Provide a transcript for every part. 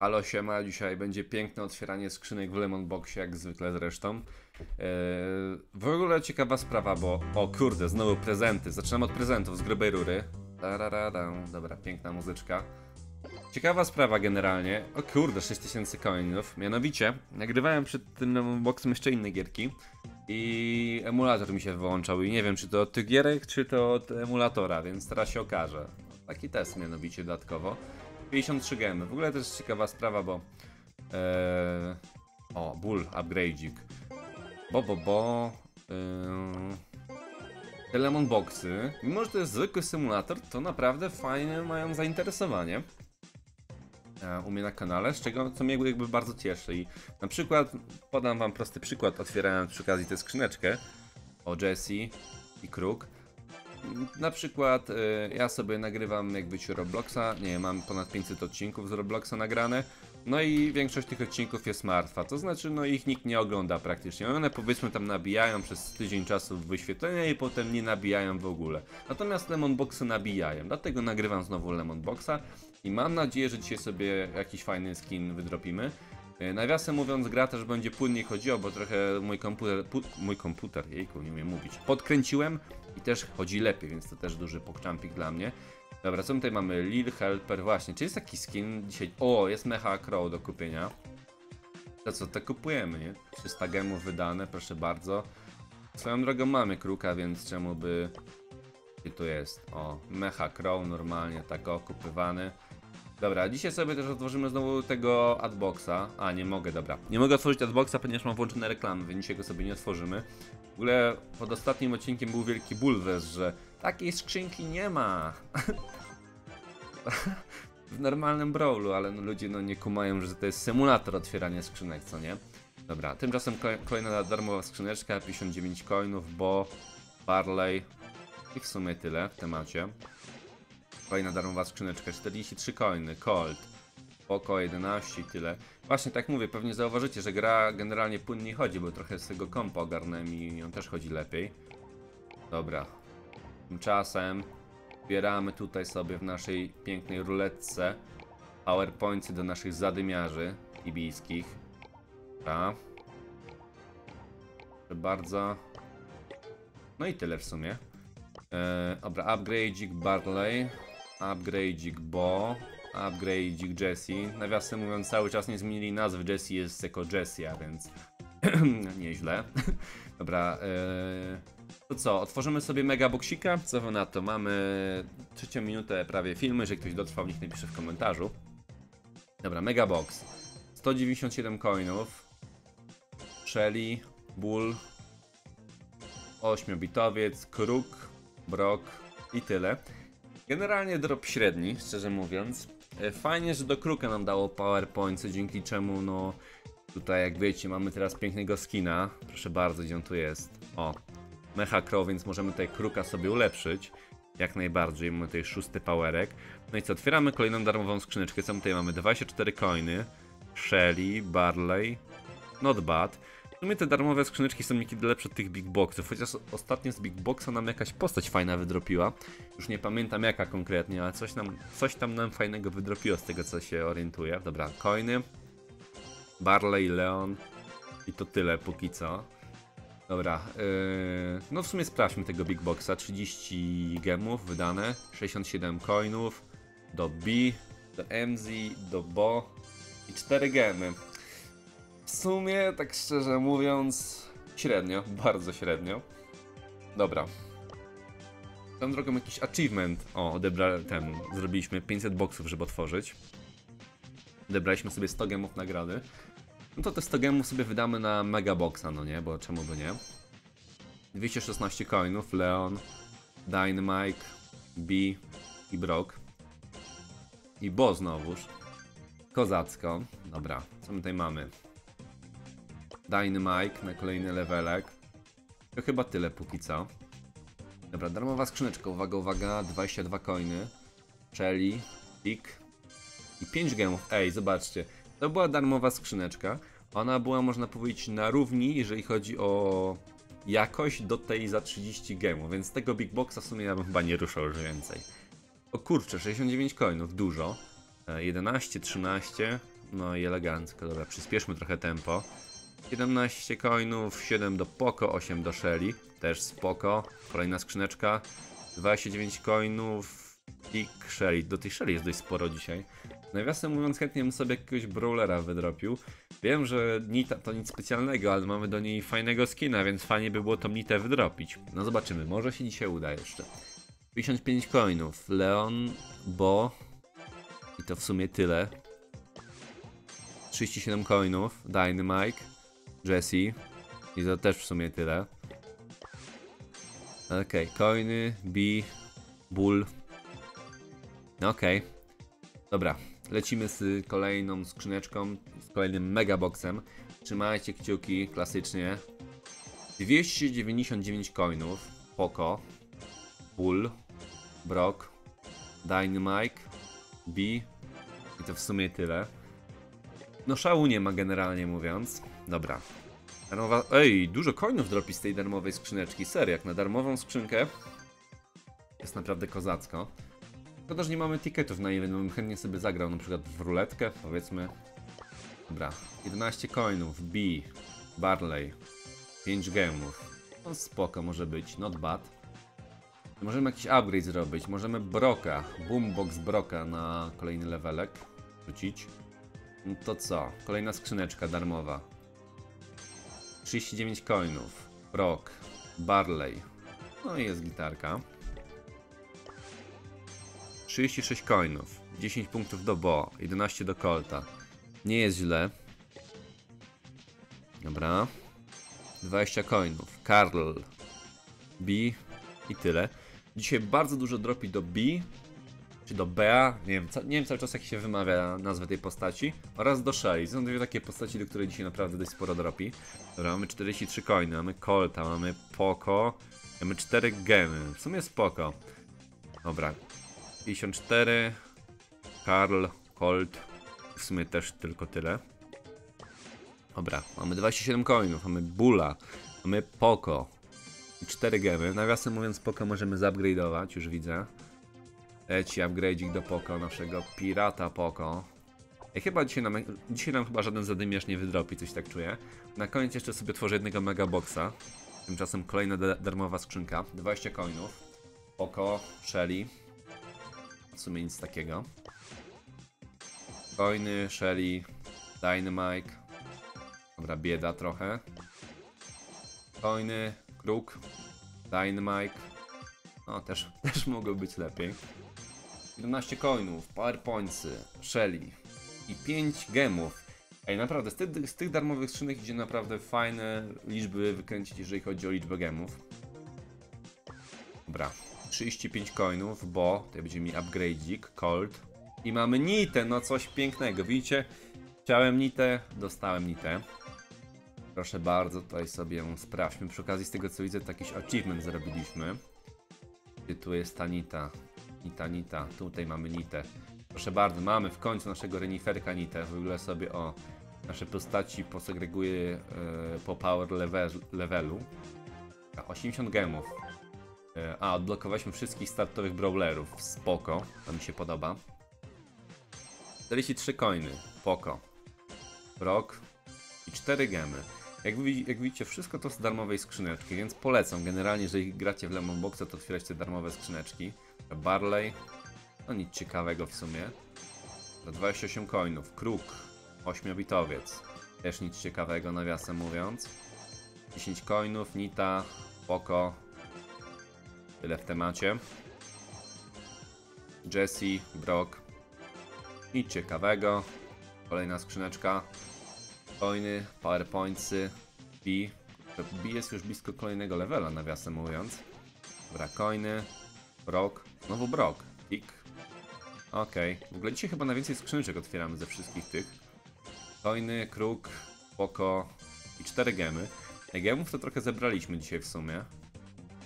Halo siema, dzisiaj będzie piękne otwieranie skrzynek w Lemon Boxie, jak zwykle zresztą. Eee, w ogóle ciekawa sprawa, bo o kurde, znowu prezenty. Zaczynam od prezentów z grubej rury. Tararara, dobra, piękna muzyczka. Ciekawa sprawa generalnie. O kurde, 6000 coinów. Mianowicie, nagrywałem przed tym Lemon Boxem jeszcze inne gierki i emulator mi się wyłączał i nie wiem, czy to od tych gierek, czy to od emulatora, więc teraz się okaże. Taki test mianowicie dodatkowo. 53 gemy. W ogóle to jest ciekawa sprawa, bo... Ee, o, bull, upgrade'ik. Bo, bo, bo... Yy, te Lemon Boxy, mimo że to jest zwykły symulator, to naprawdę fajnie mają zainteresowanie e, u mnie na kanale, z czego co mnie jakby bardzo cieszy. I na przykład podam wam prosty przykład, otwierając przy okazji tę skrzyneczkę o Jesse i Kruk. Na przykład y, ja sobie nagrywam jak być Robloxa, nie mam ponad 500 odcinków z Robloxa nagrane, no i większość tych odcinków jest martwa, to znaczy no ich nikt nie ogląda praktycznie. One powiedzmy tam nabijają przez tydzień czasu wyświetlenia i potem nie nabijają w ogóle. Natomiast Lemonboxy nabijają, dlatego nagrywam znowu Lemonboxa i mam nadzieję, że dzisiaj sobie jakiś fajny skin wydropimy. E, Nawiasem mówiąc, gra też będzie płynniej chodziło, bo trochę mój komputer, pu, mój komputer, jejku, nie umiem mówić, podkręciłem i też chodzi lepiej, więc to też duży pokczampik dla mnie. Dobra, co tutaj mamy? Lil Helper, właśnie, czy jest taki skin dzisiaj? O, jest Mecha Crow do kupienia. To co, to kupujemy, nie? 300 gemów wydane, proszę bardzo. Swoją drogą mamy kruka, więc czemu by... Gdzie tu jest? O, Mecha Crow normalnie, tak okupywany. Dobra, dzisiaj sobie też otworzymy znowu tego adboxa. A, nie mogę, dobra. Nie mogę otworzyć adboxa, ponieważ mam włączone reklamy, więc dzisiaj go sobie nie otworzymy. W ogóle pod ostatnim odcinkiem był wielki bulwers, że takiej skrzynki nie ma. w normalnym brawlu, ale no ludzie no nie kumają, że to jest symulator otwierania skrzynek, co nie? Dobra, tymczasem kolejna darmowa skrzyneczka, 59 coinów, bo Barley i w sumie tyle w temacie. Kolejna darmowa skrzyneczka, 43 coiny, Colt, Poco 11 i tyle. Właśnie tak mówię, pewnie zauważycie, że gra generalnie płynniej chodzi, bo trochę z tego kompa ogarnąłem i on też chodzi lepiej. Dobra. Tymczasem zbieramy tutaj sobie w naszej pięknej ruletce powerpointsy do naszych zadymiarzy ibijskich. Dobra. Proszę bardzo. No i tyle w sumie. Eee, dobra, upgrade'ik Barley, upgrade'ik Bo, upgrade'ik Jesse. Nawiasem mówiąc, cały czas nie zmienili nazwy, Jesse jest jako Jessie, a więc nieźle. dobra, eee, to co, otworzymy sobie mega boksika? Co wy na to? Mamy trzecią minutę prawie filmu, jeżeli ktoś dotrwał, niech napisze w komentarzu. Dobra, mega box. 197 coinów. Shelly, Bull, 8-bitowiec, Kruk, Brock i tyle. Generalnie drop średni, szczerze mówiąc. E, Fajnie, że do Kruka nam dało PowerPoints, dzięki czemu no tutaj jak wiecie mamy teraz pięknego skina. Proszę bardzo, gdzie on tu jest? O, Mecha Crow, więc możemy tutaj Kruka sobie ulepszyć. Jak najbardziej, mamy tutaj szósty powerek. No i co, otwieramy kolejną darmową skrzyneczkę, co my tutaj mamy? 24 coiny, Shelly, Barley, not bad. W sumie te darmowe skrzyneczki są niekiedy lepsze od tych big boxów, chociaż ostatnio z big boxa nam jakaś postać fajna wydropiła. Już nie pamiętam jaka konkretnie, ale coś, nam, coś tam nam fajnego wydropiło z tego co się orientuję. Dobra, coiny, Barley, Leon i to tyle póki co. Dobra, yy, no w sumie sprawdźmy tego big boxa, 30 gemów wydane, 67 coinów, do B, do MZ, do Bo i 4 gemy. W sumie, tak szczerze mówiąc, średnio, bardzo średnio. Dobra. Tą drogą jakiś achievement. O, odebrałem. Zrobiliśmy 500 boxów, żeby otworzyć. Odebraliśmy sobie 100 gemów nagrody. No to te 100 gemów sobie wydamy na mega boxa, no nie? Bo czemu by nie? 216 coinów, Leon, Dynamite, B i Brock. I Bo znowuż. Kozacko. Dobra, co my tutaj mamy? Dynamite na kolejny levelek. To chyba tyle póki co. Dobra, darmowa skrzyneczka, uwaga, uwaga, 22 coiny. Shelly, Pick i 5 gemów. Ej, zobaczcie, to była darmowa skrzyneczka. Ona była, można powiedzieć, na równi, jeżeli chodzi o jakość do tej za 30 gemów, więc tego Big Boxa w sumie ja bym chyba nie ruszał już więcej. O kurczę, 69 coinów, dużo. E, 11, 13, No i elegancko, dobra, przyspieszmy trochę tempo. 17 coinów, 7 do Poko, 8 do Shelly, też spoko. Kolejna skrzyneczka, 29 coinów i Shelly. Do tej Shelly jest dość sporo dzisiaj. Nawiasem mówiąc, chętnie bym sobie jakiegoś brawlera wydropił. Wiem, że Nita to nic specjalnego, ale mamy do niej fajnego skina, więc fajnie by było tą Nitę wydropić. No zobaczymy, może się dzisiaj uda jeszcze. 55 coinów, Leon, Bo i to w sumie tyle. 37 coinów, Dynamite, Jesse i to też w sumie tyle. Okej, coiny, B, Bull. No Okej. Dobra, lecimy z kolejną skrzyneczką, z kolejnym megaboxem. Trzymajcie kciuki, klasycznie. 299 coinów, Poco, Bull, Brock, Dynamite, B i to w sumie tyle. No szału nie ma generalnie mówiąc. Dobra. Darmowa... Ej, dużo coinów dropi z tej darmowej skrzyneczki. Serio, jak na darmową skrzynkę jest naprawdę kozacko. Szkoda, że nie mamy ticketów na ile bym chętnie sobie zagrał na przykład w ruletkę, powiedzmy. Dobra, 11 coinów, B, Barley, 5 gemów. No spoko może być, not bad. Możemy jakiś upgrade zrobić, możemy Broka, Boombox Broka na kolejny levelek rzucić. No to co? Kolejna skrzyneczka darmowa. 39 coinów, Brok, Barley. No i jest gitarka. 36 coinów, 10 punktów do Bo, 11 do Colta. Nie jest źle. Dobra. 20 coinów, Karl, B i tyle. Dzisiaj bardzo dużo dropi do B, czy do Bea, nie wiem, nie wiem cały czas jak się wymawia nazwę tej postaci, oraz do Shelly. Są dwie takie postaci, do której dzisiaj naprawdę dość sporo dropi. Dobra, mamy 43 coiny, mamy Colta, mamy Poco, mamy 4 gemy, w sumie spoko. Dobra, 54, Karl, Colt, w sumie też tylko tyle. Dobra, mamy 27 coinów, mamy Bula, mamy Poco i 4 gemy. Nawiasem mówiąc, Poco możemy zupgrade'ować, już widzę. Leci upgrade'ik do Poco, naszego pirata Poco. I chyba dzisiaj nam, dzisiaj nam chyba żaden zadymiarz nie wydropi, coś tak czuję. Na koniec jeszcze sobie tworzę jednego megaboxa. Tymczasem kolejna da- darmowa skrzynka. 20 coinów. Poco, Shelly. W sumie nic takiego. Coiny, Shelly, Dynamite. Dobra, bieda trochę. Coiny, Kruk, Dynamite. No, też, też mogło być lepiej. 17 coinów, powerpointsy, Shelly i 5 gemów. Ej, naprawdę, z tych, z tych darmowych skrzynek idzie naprawdę fajne liczby wykręcić, jeżeli chodzi o liczbę gemów. Dobra, 35 coinów, bo tutaj będzie mi upgrade'ik, Colt. I mamy Nitę, no coś pięknego, widzicie? Chciałem Nitę, dostałem Nitę. Proszę bardzo, tutaj sobie sprawdźmy. Przy okazji z tego co widzę, to jakiś achievement zrobiliśmy. Gdzie tu jest ta Nita? Nita, Nita. Tutaj mamy Nitę. Proszę bardzo, mamy w końcu naszego reniferka Nitę. W ogóle sobie o nasze postaci posegreguję e, po power level, levelu. A, 80 gemów. E, a, odblokowaliśmy wszystkich startowych brawlerów. Spoko, to mi się podoba. 43 coiny. Poko. Brock i 4 gemy. Jak, jak widzicie, wszystko to z darmowej skrzyneczki, więc polecam. Generalnie, jeżeli gracie w Lemon Boxa, to otwierać te darmowe skrzyneczki. Barley, no nic ciekawego w sumie. Za 28 coinów. Kruk, 8-bitowiec. Też nic ciekawego, nawiasem mówiąc. 10 coinów, Nita, Poko. Tyle w temacie. Jesse, Brock. Nic ciekawego. Kolejna skrzyneczka. Coiny, powerpointsy, B. B jest już blisko kolejnego levela, nawiasem mówiąc. Dobra, coiny, Brock, znowu Brock, Tick. Okej, w ogóle dzisiaj chyba najwięcej skrzyneczek otwieramy ze wszystkich tych. Coiny, Kruk, Poko i 4 gemy. Ej, gemów to trochę zebraliśmy dzisiaj w sumie.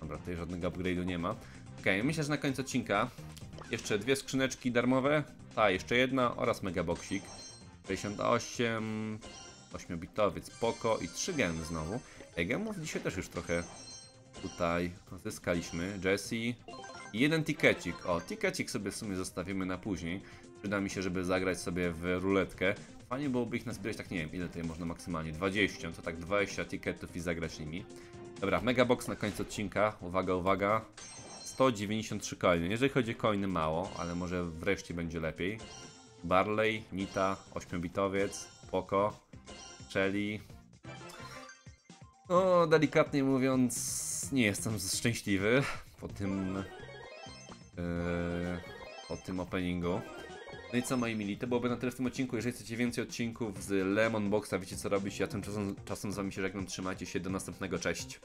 Dobra, tutaj żadnego upgrade'u nie ma. Okej, myślę, że na końcu odcinka jeszcze dwie skrzyneczki darmowe. Ta, jeszcze jedna oraz megaboxik. 68, 8-bitowiec, Poko i 3 gemy znowu. Ej, gemów dzisiaj też już trochę tutaj zyskaliśmy. Jesse i jeden tikecik. O, tikecik sobie w sumie zostawimy na później. Przyda mi się, żeby zagrać sobie w ruletkę. Fajnie byłoby ich nazbierać tak, nie wiem, ile tutaj można maksymalnie, 20, to tak 20 etykietów i zagrać nimi. Dobra, megabox na końcu odcinka, uwaga, uwaga. 193 coiny, jeżeli chodzi o coiny mało, ale może wreszcie będzie lepiej. Barley, Nita, 8-bitowiec, Poco, Shelly. No, delikatnie mówiąc, nie jestem szczęśliwy po tym, yy, po tym openingu. No i co moi mili, to byłoby na tyle w tym odcinku. Jeżeli chcecie więcej odcinków z Lemon Boxa, wiecie co robić. Ja tymczasem czasem z wami się żegnam. Trzymajcie się, do następnego, cześć.